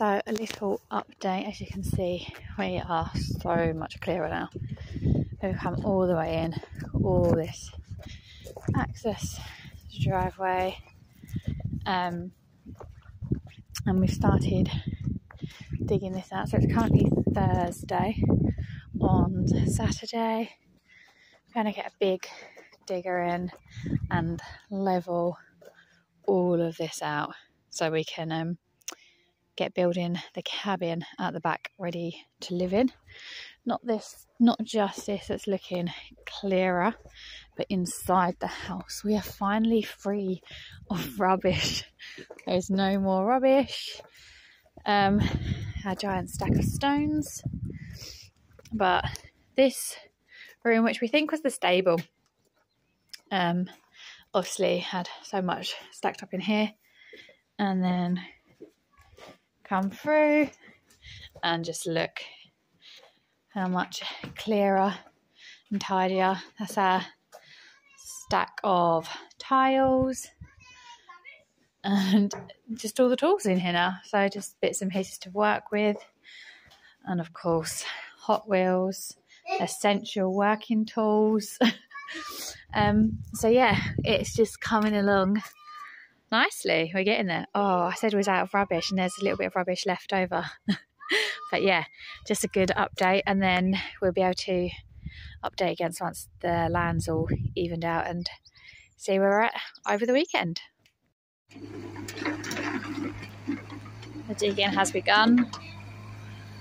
So a little update, as you can see, we are so much clearer now. We've come all the way in, all this access driveway, um, and we've started digging this out. So it's currently Thursday. On Saturday, we're going to get a big digger in and level all of this out so we can um, get building the cabin at the back ready to live in. Not this, not just this that's looking clearer, but inside the house we are finally free of rubbish. There's no more rubbish. Um, a giant stack of stones, but this room, which we think was the stable, um, obviously had so much stacked up in here, and then come through and just look how much clearer and tidier. That's our stack of tiles and just all the tools in here now. So just bits and pieces to work with. And of course, Hot Wheels, essential working tools. um, so yeah, it's just coming along nicely. We're getting there. Oh, I said it was out of rubbish, and there's a little bit of rubbish left over. but yeah, just a good update, and then we'll be able to update again once the land's all evened out and see where we're at over the weekend. The digging has begun.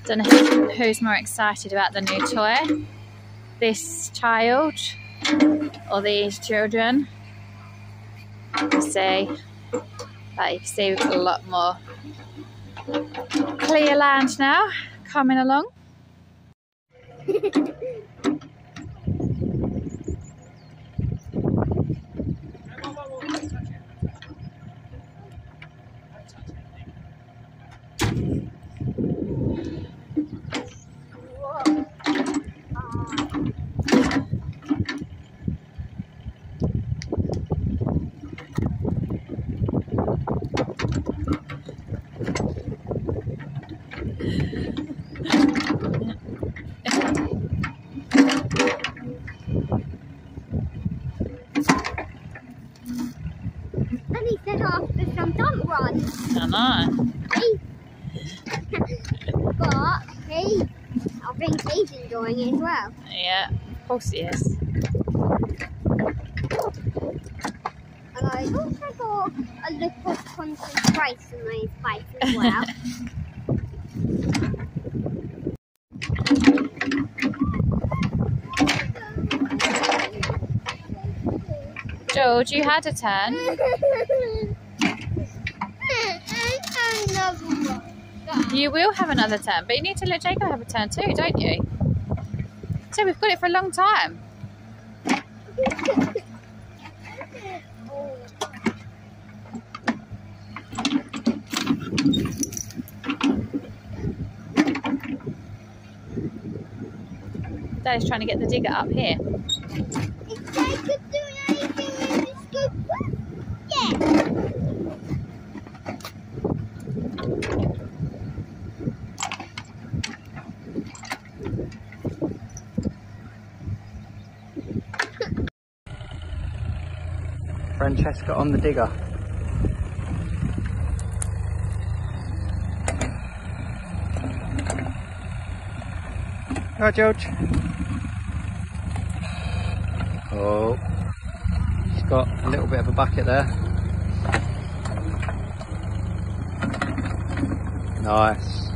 Don't know who's more excited about the new toy. This child or these children. Let's see. But you can see we've got a lot more clear land now coming along. I but he, I think he's enjoying it as well. Yeah, of course he is. And I also got a of concentration on his face as well. George, you had a turn. You will have another turn, but you need to let Jacob have a turn too, don't you? So we've got it for a long time. Daddy's trying to get the digger up here. Is Jacob doing anything in this scoop? Yeah. Francesca on the digger. Right, George. Oh, she's got a little bit of a bucket there. Nice.